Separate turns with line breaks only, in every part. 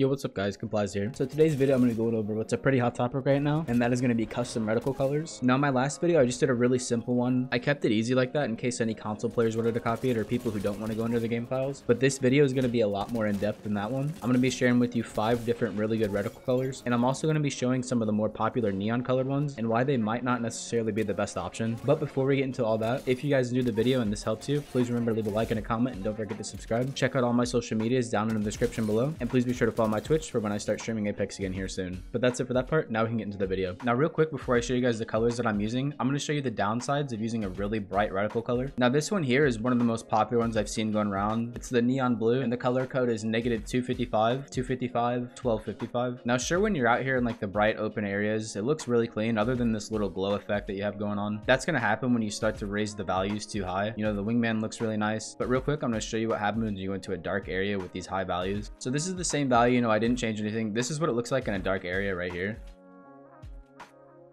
Yo, what's up guys, Complys here. So today's video, I'm to go over what's a pretty hot topic right now, and that is to be custom reticle colors. Now, my last video, I just did a really simple one. I kept it easy like that in case any console players wanted to copy it or people who don't want to go into the game files. But this video is to be a lot more in-depth than that one. I'm to be sharing with you five different really good reticle colors, and I'm also to be showing some of the more popular neon colored ones and why they might not necessarily be the best option. But before we get into all that, if you guys enjoyed the video and this helps you, please remember to leave a like and a comment, and don't forget to subscribe. Check out all my social medias down in the description below, and please be sure to follow my Twitch for when I start streaming Apex again here soon. But that's it for that part. Now we can get into the video. Now real quick before I show you guys the colors that I'm using, I'm going to show you the downsides of using a really bright reticle color. Now this one here is one of the most popular ones I've seen going around. It's the neon blue and the color code is negative 255, 255, 1255. Now sure when you're out here in like the bright open areas, it looks really clean other than this little glow effect that you have going on. That's going to happen when you start to raise the values too high. You know, the wingman looks really nice. But real quick, I'm going to show you what happens when you go into a dark area with these high values. So this is the same value. You know, I didn't change anything. This is what it looks like in a dark area right here.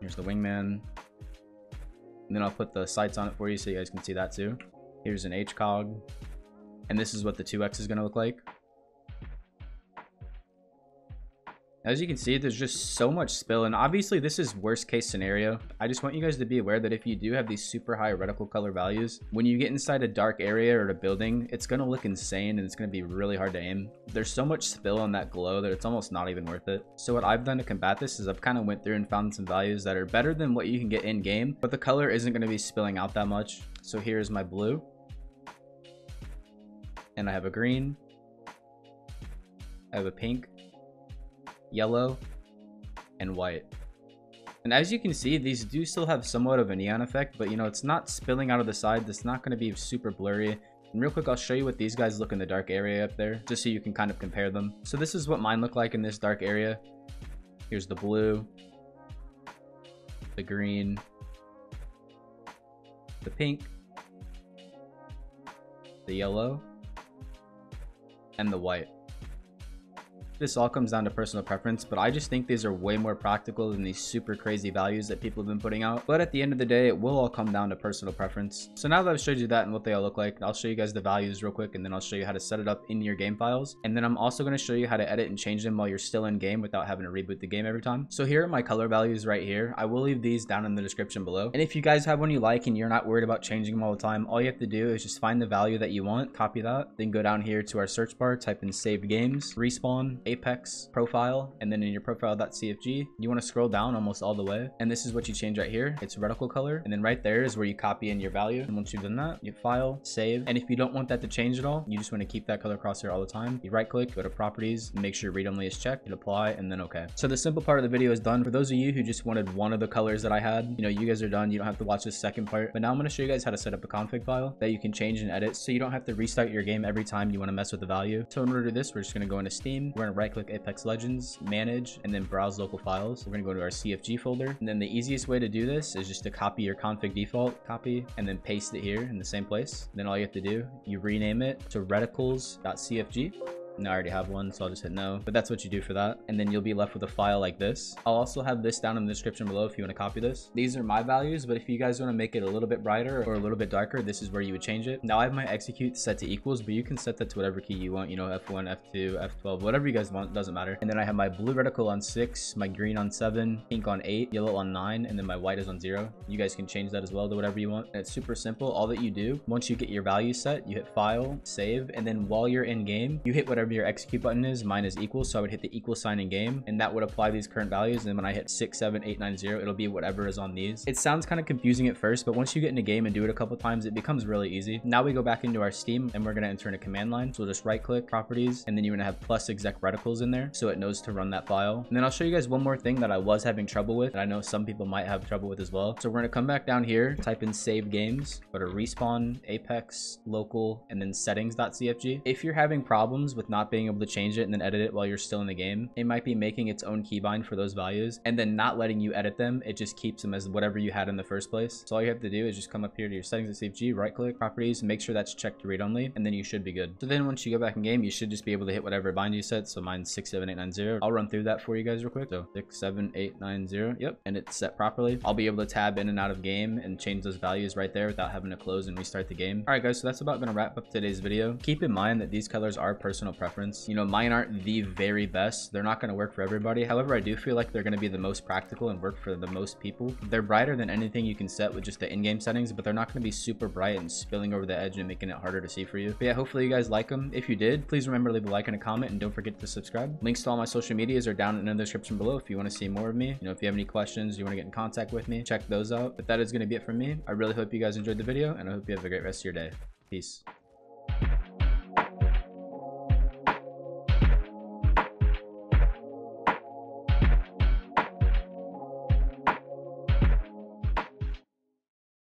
Here's the wingman. And then I'll put the sights on it for you so you guys can see that too. Here's an HCOG, And this is what the 2X is going to look like. As you can see, there's just so much spill, and obviously this is worst case scenario. I just want you guys to be aware that if you do have these super high reticle color values, when you get inside a dark area or a building, it's to look insane and it's to be really hard to aim. There's so much spill on that glow that it's almost not even worth it. So what I've done to combat this is I've kind of went through and found some values that are better than what you can get in game, but the color isn't to be spilling out that much. So here's my blue. And I have a green. I have a pink yellow, and white. And as you can see, these do still have somewhat of a neon effect, but you know, it's not spilling out of the side. It's not going to be super blurry. And real quick, I'll show you what these guys look in the dark area up there, just so you can kind of compare them. So this is what mine look like in this dark area. Here's the blue, the green, the pink, the yellow, and the white. This all comes down to personal preference, but I just think these are way more practical than these super crazy values that people have been putting out. But at the end of the day, it will all come down to personal preference. So now that I've showed you that and what they all look like, I'll show you guys the values real quick, and then I'll show you how to set it up in your game files. And then I'm also going to show you how to edit and change them while you're still in game without having to reboot the game every time. So here are my color values right here. I will leave these down in the description below. And if you guys have one you like and you're not worried about changing them all the time, all you have to do is just find the value that you want, copy that, then go down here to our search bar, type in saved games, respawn, apex, profile, and then in your profile.cfg you want to scroll down almost all the way. And this is what you change right here. It's reticle color. And then right there is where you copy in your value. And once you've done that you file save. And if you don't want that to change at all you just want to keep that color crosshair all the time. You right click go to properties make sure read only is checked hit apply and then okay. So the simple part of the video is done. For those of you who just wanted one of the colors that i had you know you guys are done. You don't have to watch this second part. But now i'm going to show you guys how to set up a config file that you can change and edit so you don't have to restart your game every time you want to mess with the value. So in order to do this we're just going to go into steam. We're going to right click apex legends manage, and then browse local files. We're to go to our CFG folder. And then the easiest way to do this is just to copy your config default, copy, and then paste it here in the same place. Then all you have to do, you rename it to reticles.cfg. No, I already have one, so I'll just hit no. But that's what you do for that. And then you'll be left with a file like this. I'll also have this down in the description below if you want to copy this. These are my values, but if you guys want to make it a little bit brighter or a little bit darker, this is where you would change it. Now I have my execute set to equals, but you can set that to whatever key you want, you know, F1, F2, F12, whatever you guys want, doesn't matter. And then I have my blue reticle on six, my green on seven, pink on eight, yellow on nine, and then my white is on zero. You guys can change that as well to whatever you want. And it's super simple. All that you do, once you get your value set, you hit file, save, and then while you're in game, you hit whatever your execute button is, mine is equal. So I would hit the equal sign in game and that would apply these current values. And when I hit six, seven, eight, nine, zero, it'll be whatever is on these. It sounds kind of confusing at first, but once you get in a game and do it a couple times, it becomes really easy. Now we go back into our Steam and we're going to enter in a command line. So we'll just right click properties and then you're going to have plus exec reticles in there. So it knows to run that file. And then I'll show you guys one more thing that I was having trouble with. And I know some people might have trouble with as well. So we're going to come back down here, type in save games, go to respawn, apex, local, and then settings.cfg. If you're having problems with not being able to change it and then edit it while you're still in the game, it might be making its own keybind for those values and then not letting you edit them. It just keeps them as whatever you had in the first place. So all you have to do is just come up here to your settings at CFG, right click properties, make sure that's checked to read only, and then you should be good. So then once you go back in game, you should just be able to hit whatever bind you set. So mine's 67890. I'll run through that for you guys real quick. So 67890. Yep. And it's set properly. I'll be able to tab in and out of game and change those values right there without having to close and restart the game. All right, guys. So that's about going to wrap up today's video. Keep in mind that these colors are personal preference preference. You know, mine aren't the very best. They're not going to work for everybody. However, I do feel like they're going to be the most practical and work for the most people. They're brighter than anything you can set with just the in-game settings, but they're not going to be super bright and spilling over the edge and making it harder to see for you. But yeah, hopefully you guys like them. If you did, please remember to leave a like and a comment and don't forget to subscribe. Links to all my social medias are down in the description below if you want to see more of me. You know, if you have any questions, you want to get in contact with me, check those out. But that is going to be it from me. I really hope you guys enjoyed the video and I hope you have a great rest of your day. Peace.